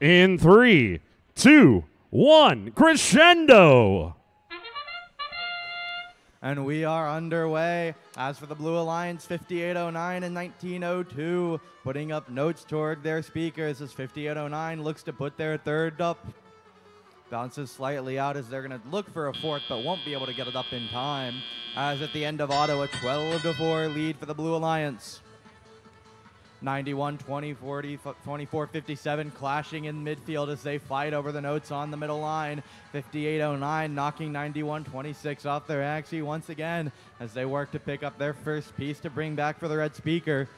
in three, two, one, crescendo. And we are underway. As for the Blue Alliance, 5809 and 1902, putting up notes toward their speakers as 5809 looks to put their third up. Bounces slightly out as they're going to look for a fourth, but won't be able to get it up in time. As at the end of auto, a 12 to 4 lead for the Blue Alliance. 91, 20, 40, 24, 57 clashing in midfield as they fight over the notes on the middle line. 5809 knocking 91, 26 off their axis once again as they work to pick up their first piece to bring back for the red speaker.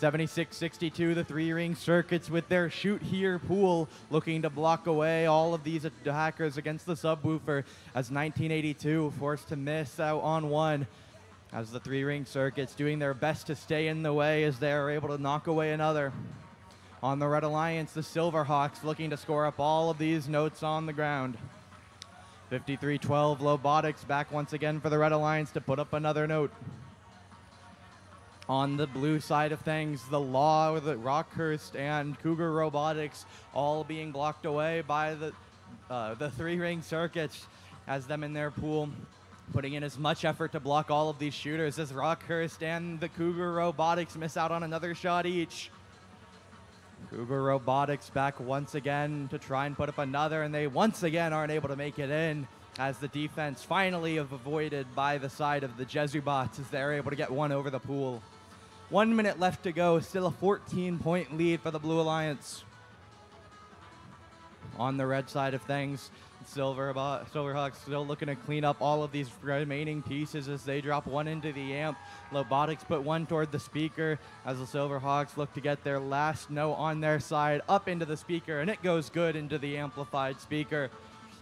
76-62, the three-ring circuits with their shoot here pool looking to block away all of these attackers against the subwoofer as 1982 forced to miss out on one as the three ring circuits doing their best to stay in the way as they are able to knock away another. On the Red Alliance, the Silverhawks looking to score up all of these notes on the ground. 53-12 Lobotics back once again for the Red Alliance to put up another note. On the blue side of things, the Law, the Rockhurst, and Cougar Robotics all being blocked away by the uh, the three-ring circuits as them in their pool putting in as much effort to block all of these shooters as Rockhurst and the Cougar Robotics miss out on another shot each. Cougar Robotics back once again to try and put up another, and they once again aren't able to make it in as the defense finally avoided by the side of the Jesubots as they're able to get one over the pool. One minute left to go, still a 14 point lead for the Blue Alliance. On the red side of things, Silver Silverhawks still looking to clean up all of these remaining pieces as they drop one into the amp. Lobotics put one toward the speaker as the Silverhawks look to get their last note on their side up into the speaker, and it goes good into the amplified speaker.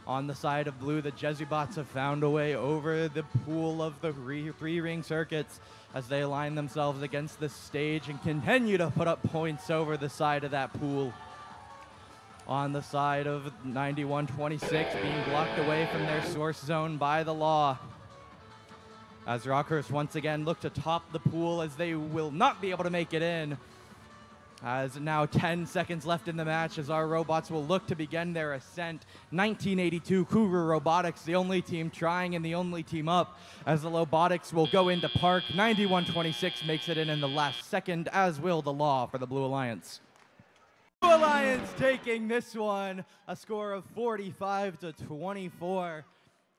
On the side of blue, the Jesubots have found a way over the pool of the three ring circuits as they align themselves against the stage and continue to put up points over the side of that pool on the side of 9126 being blocked away from their source zone by the law. As Rockhurst once again look to top the pool as they will not be able to make it in. As now 10 seconds left in the match as our robots will look to begin their ascent. 1982 Cougar Robotics, the only team trying and the only team up as the Lobotics will go into park. 91-26 makes it in in the last second, as will the Law for the Blue Alliance. Alliance taking this one, a score of 45 to 24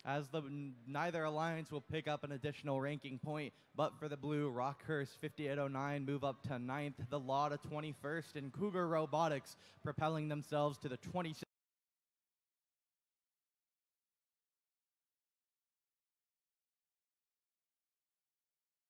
as the neither alliance will pick up an additional ranking point, but for the blue, Rockhurst 5809 move up to ninth, the Law to 21st, and Cougar Robotics propelling themselves to the 26th.